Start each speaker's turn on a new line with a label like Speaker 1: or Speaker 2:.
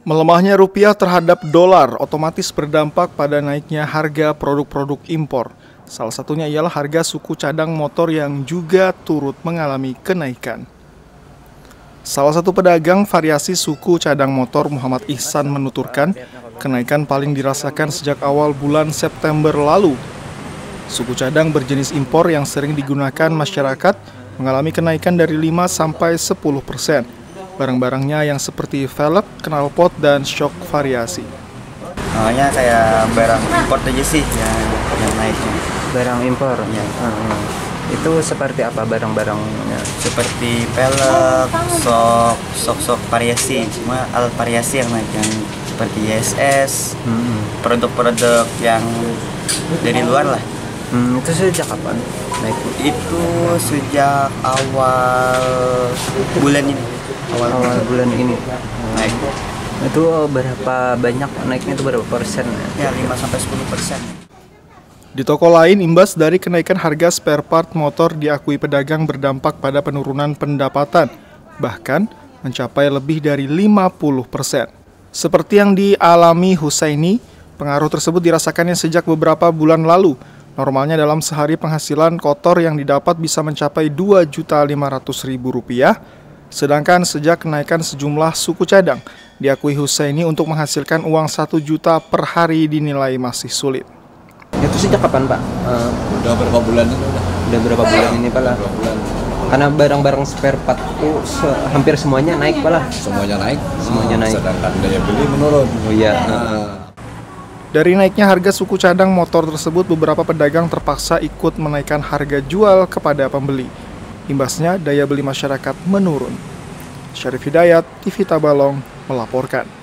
Speaker 1: Melemahnya rupiah terhadap dolar otomatis berdampak pada naiknya harga produk-produk impor. Salah satunya ialah harga suku cadang motor yang juga turut mengalami kenaikan. Salah satu pedagang variasi suku cadang motor Muhammad Ihsan menuturkan, kenaikan paling dirasakan sejak awal bulan September lalu. Suku cadang berjenis impor yang sering digunakan masyarakat mengalami kenaikan dari 5 sampai 10 persen. Barang-barangnya yang seperti velg, knalpot, dan shock variasi.
Speaker 2: Namanya kayak barang import aja sih yang, yang naiknya.
Speaker 3: Barang impor.
Speaker 2: Iya.
Speaker 3: Hmm. Itu seperti apa barang-barangnya?
Speaker 2: Seperti pelek, sok, sok-sok variasi. Cuma alat variasi yang naik yang seperti ISS,
Speaker 3: Hmm.
Speaker 2: produk-produk yang dari luar lah.
Speaker 3: Hmm, itu sejak kapan naik?
Speaker 2: Itu sejak awal bulan ini. Awal
Speaker 3: Awal bulan ini.
Speaker 2: naik.
Speaker 3: Itu berapa banyak naiknya itu berapa persen?
Speaker 2: Ya 5 sampai 10 persen.
Speaker 1: Di toko lain, imbas dari kenaikan harga spare part motor diakui pedagang berdampak pada penurunan pendapatan, bahkan mencapai lebih dari 50 persen. Seperti yang dialami Husaini, pengaruh tersebut dirasakannya sejak beberapa bulan lalu. Normalnya dalam sehari penghasilan kotor yang didapat bisa mencapai Rp2.500.000, sedangkan sejak kenaikan sejumlah suku cadang, diakui Husaini untuk menghasilkan uang 1 juta per hari dinilai masih sulit.
Speaker 3: Itu sejak kapan Pak? Eh,
Speaker 4: udah berapa bulan ini udah
Speaker 3: udah berapa bulan ini Pak lah?
Speaker 4: berapa bulan
Speaker 3: Karena barang-barang spare part itu se- hampir semuanya naik Pak lah.
Speaker 4: semuanya naik
Speaker 3: Semuanya naik.
Speaker 4: sedangkan daya beli menurun
Speaker 3: Oh iya.
Speaker 4: Nah,
Speaker 1: Dari naiknya harga suku cadang motor tersebut, beberapa pedagang terpaksa ikut menaikkan harga jual kepada pembeli. Imbasnya, daya beli masyarakat menurun. Syarif Hidayat, TV Tabalong, melaporkan.